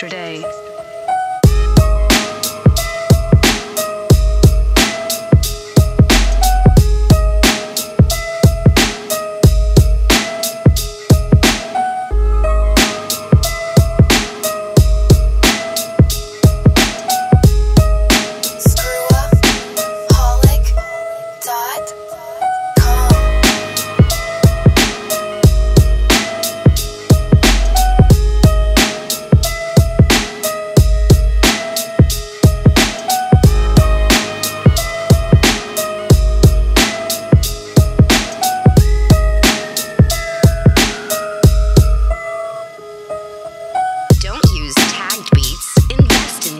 yesterday.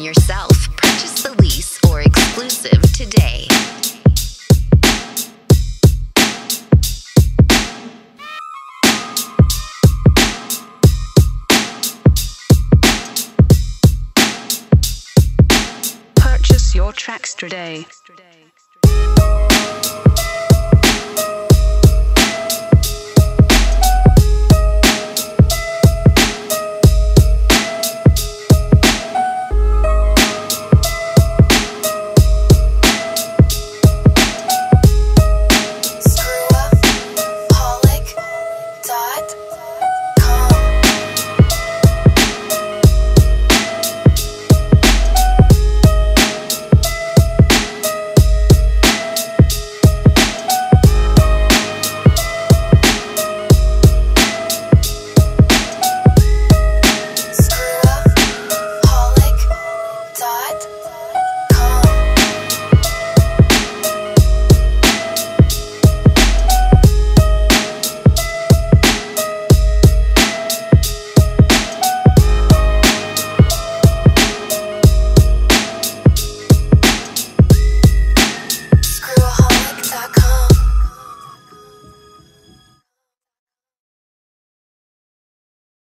yourself. Purchase the lease or exclusive today. Purchase your tracks today.